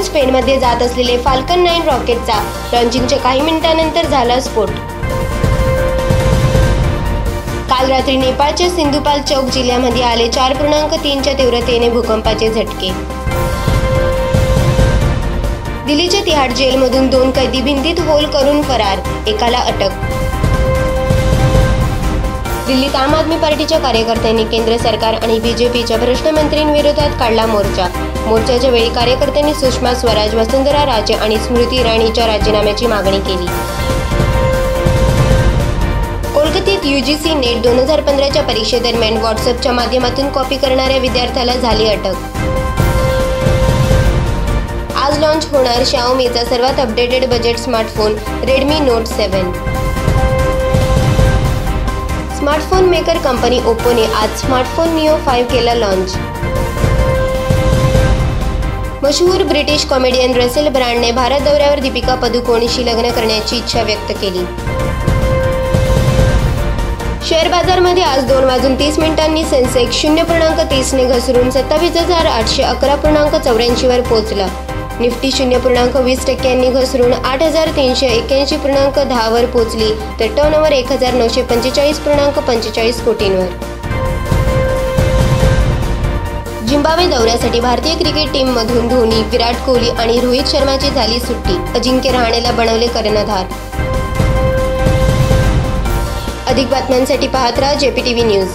स्पेनमध्ये जात असलेले फाल्कन नाईन रॉकेटचा लॉन्चिंगच्या काही मिनिटांनंतर झाला स्फोट. काल रात्री नेपाळच्या सिंधुपाल चौक जिल्ह्यामध्ये आले चार पूर्णांक तीनच्या तीव्रतेने भूकंपाचे झटके. दिल्लीच्या तिहाड जेलमधून दोन कैदी भिंतीत होल करून फरार एकाला अटक. दिल्लीत आम आदमी पार्टीच्या कार्यकर्त्यांनी केंद्र सरकार आणि बीजेपीच्या भ्रष्टमंत्रींविरोधात काढला मोर्चा. मोर्चाच्या वेळी कार्यकर्त्यांनी सुषमा स्वराज वसुंधरा राजे आणि स्मृती इराणीच्या राजीनाम्याची मागणी केली. कोलकात्यात युजीसी नेट दोन हजार पंधराच्या परीक्षेदरम्यान व्हॉट्सअपच्या माध्यमातून कॉपी करणाऱ्या विद्यार्थ्याला झाली अटक. आज लॉन्च होणार शाओमीचा सर्वात updated budget smartphone Redmi Note seven smartphone maker company ओप्पोने आज स्मार्टफोन निओ फाईव्ह केला लॉन्च मशहूर ब्रिटिश कॉमेडियन रसेल ब्रँडने भारत दौऱ्यावर दीपिका पदुकोणीशी लग्न करण्याची इच्छा व्यक्त केली. शेअर बाजारमध्ये आज दोन वाजून तीस मिनिटांनी सेन्सेक्स शून्य पूर्णांक तीसने घसरून सत्तावीस हजार आठशे अकरा पूर्णांक चौऱ्याऐंशीवर पोहोचला. निफ्टी शून्य पूर्णांक वीस टक्क्यांनी घसरून आठ हजार तीनशे एक्क्याऐंशी पूर्णांक दहावर पोहोचली तर टर्नओव्हर एक हजार नऊशे पंचेचाळीस पूर्णांक पंचेचाळीस कोटींवर. झिम्बाब्वे दौऱ्यासाठी भारतीय क्रिकेट टीममधून धोनी विराट कोहली आणि रोहित शर्माची झाली सुट्टी अजिंक्य रहाणेला बनवले कर्णधार. अधिक बातम्यांसाठी पाहत राहा जेपीटीव्ही न्यूज.